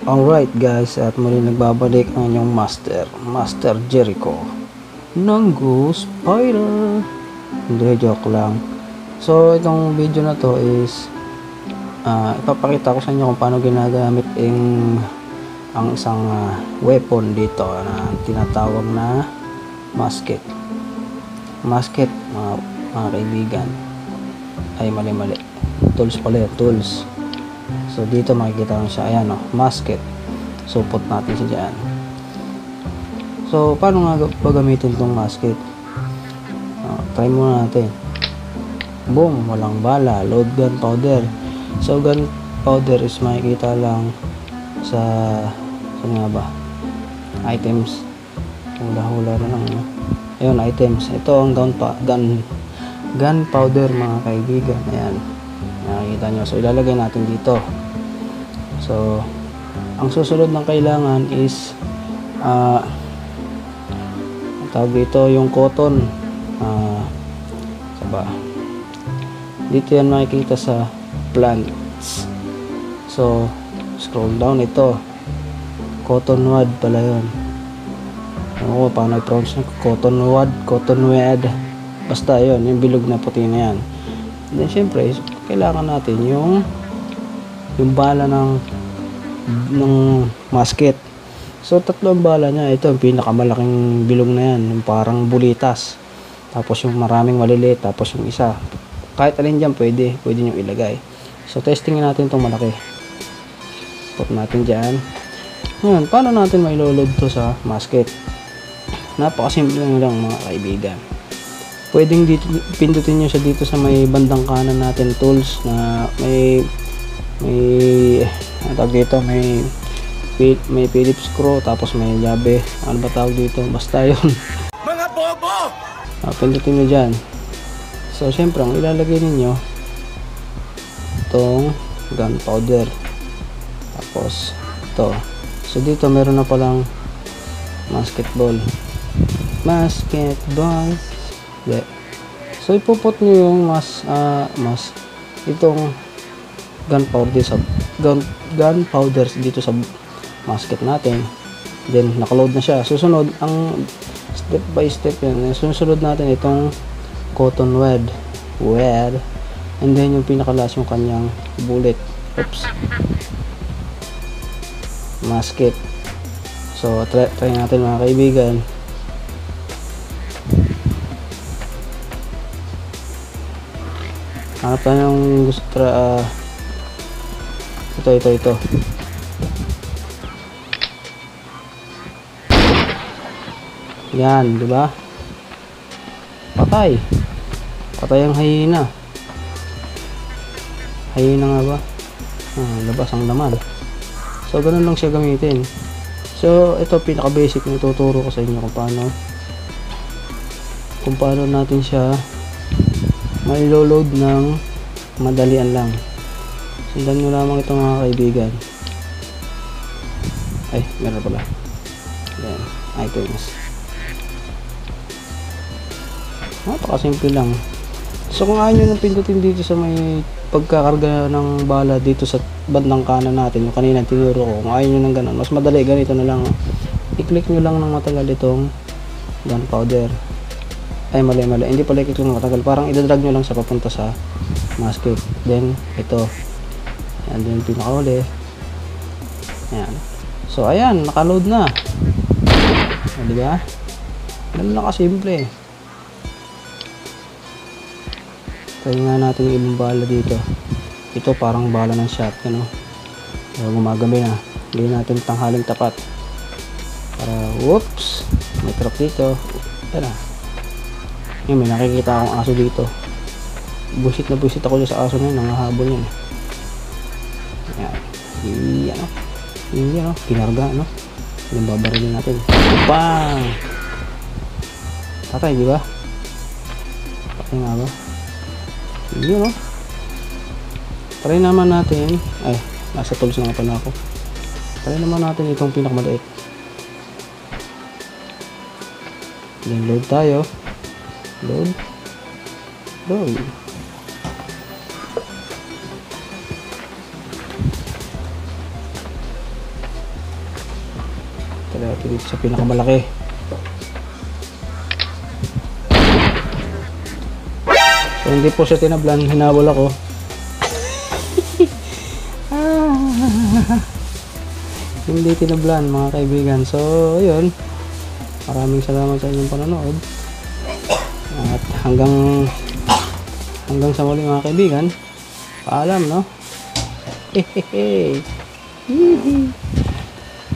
Alright guys, at muli nagbabalik ang inyong master, Master Jericho ng Ghost Spider. Hindi, joke lang. So, itong video na to is ah, ipapakita ko sa inyo kung paano ginagamit ang ang isang ah, weapon dito na tinatawag na musket. Musket, mga, mga kaibigan. Ay, mali mali. Tools pala yun, tools. So dito makikita nyo siya, ayan o, musket. So put natin siya dyan. So paano nga ga- gagamitin tong musket? Ah, try muna natin. Boom, walang bala, load gun powder. So gun powder is makikita lang sa saan nga ba? Items. Hula-hula na lang. No? Ayun, items. Ito ang gun, pa, gun, gun powder mga kaibigan. Ayan. Nakikita nyo. So, ilalagay natin dito. So, ang susunod ng kailangan is ah ang tawag dito yung cotton. Ah, sa ba? Dito yan makikita sa plants. So, scroll down ito. Cotton wad pala yun. Ano paano i-pronounce na? Cotton wad, cotton wad. Basta yun, yung bilog na puti na yan. Then, syempre, kailangan natin yung yung bala ng ng musket. So, tatlo ang bala niya. Ito, yung pinakamalaking bilog na yan. Yung parang bulitas. Tapos yung maraming maliliit. Tapos yung isa. Kahit alin dyan, pwede. Pwede nyo ilagay. So, testingin natin itong malaki. Put natin dyan. Ngayon, paano natin mailoload to sa musket? Napakasimple lang lang mga kaibigan. Pwedeng dito, pindutin nyo siya dito sa may bandang kanan natin tools na may may ano tawag dito? May may Phillips screw tapos may llabe ano ba tawag dito? Basta yun. Mga bobo! ah, pindutin nyo dyan. So syempre ang ilalagay ninyo itong gunpowder tapos ito. So dito meron na palang basketball. Basketball. Yeah. so ipuput nyo yung mas ah, mas itong gunpowder sa gun, gunpowder dito sa musket natin. Then nakaload na siya. Susunod ang step by step yan susunod natin itong cotton wad wad and then yung pinakalas yung kanyang bullet. Oops. Musket so try, try natin mga kaibigan. Hanap tayo ng gusto tra, ah, ito ito ito. Yan di ba? Patay. Patay ang hyena. Hyena nga ba? Ah, labas ang laman. So ganun lang siya gamitin. So ito pinaka basic na ituturo ko sa inyo kung paano kung paano natin siya mailoload ng madalian lang sundan nyo lamang ito mga kaibigan. Ay meron pala. Yan items napakasimple lang. So kung ayaw nyo nang pindutin dito sa may pagkakarga ng bala dito sa bandang kanan natin yung kanina tinuro ko kung ayaw nyo nang ganun mas madali ganito na lang. I-click nyo lang ng matagal itong gunpowder ay mali mali. Hindi pala i-click ng matagal. Parang idadrag nyo lang sa papunta sa musket then ito and then pinakauli. Ayan. So ayan nakaload na. O, di ba? Ganun lang kasimple try nga natin yung ibang bala dito. Ito parang bala ng shotgun no? so, gumagabi na. Hindi natin tanghaling tapat. Para whoops! May truck dito. Yan na yun may nakikita akong aso dito. Busit na busit ako sa aso na yun. Nangahabol yun yan yan o yan o kinarga no? Yung babarilin natin. Bang! Patay di ba? Patay nga ba? Yun o try naman natin. Ay nasa tools na nga pala ako. Try naman natin itong pinakamaliit. Then load tayo. Load. Load natin dito sa pinakamalaki. So hindi po siya tinablan hinabol ako. Ah, hindi tinablan mga kaibigan. So yun maraming salamat sa inyong panonood. At hanggang hanggang sa muli mga kaibigan. Paalam no? Hehehe.